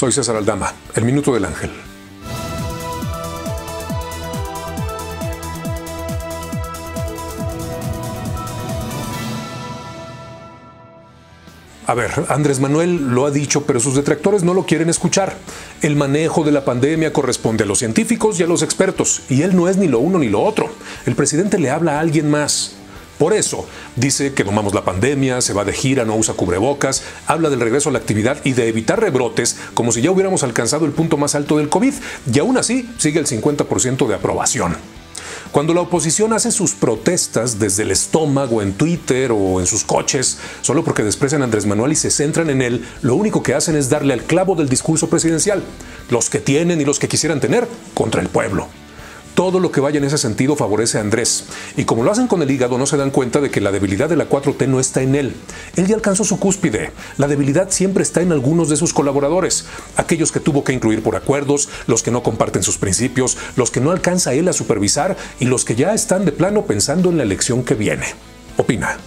Soy César Aldama, el Minuto del Ángel. A ver, Andrés Manuel lo ha dicho, pero sus detractores no lo quieren escuchar. El manejo de la pandemia corresponde a los científicos y a los expertos, y él no es ni lo uno ni lo otro. El presidente le habla a alguien más. Por eso, dice que domamos la pandemia, se va de gira, no usa cubrebocas, habla del regreso a la actividad y de evitar rebrotes como si ya hubiéramos alcanzado el punto más alto del COVID, y aún así sigue el 50% de aprobación. Cuando la oposición hace sus protestas desde el estómago, en Twitter o en sus coches, solo porque desprecian a Andrés Manuel y se centran en él, lo único que hacen es darle al clavo del discurso presidencial, los que tienen y los que quisieran tener, contra el pueblo. Todo lo que vaya en ese sentido favorece a Andrés. Y como lo hacen con el hígado, no se dan cuenta de que la debilidad de la 4T no está en él. Él ya alcanzó su cúspide. La debilidad siempre está en algunos de sus colaboradores. Aquellos que tuvo que incluir por acuerdos, los que no comparten sus principios, los que no alcanza él a supervisar y los que ya están de plano pensando en la elección que viene. Opina.